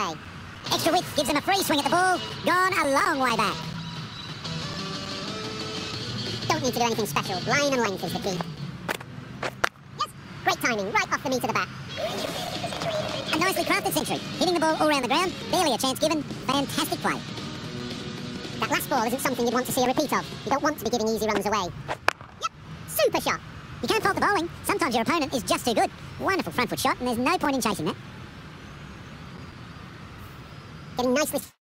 Extra width gives him a free swing at the ball. Gone a long way back. Don't need to do anything special. Line and length is the key. Yes, great timing, right off the meat of the bat. A nicely crafted century, hitting the ball all around the ground, barely a chance given. Fantastic play. That last ball isn't something you'd want to see a repeat of. You don't want to be giving easy runs away. Yep, super shot. You can't fault the bowling. Sometimes your opponent is just too good. Wonderful front foot shot, and there's no point in chasing that. Getting nicely...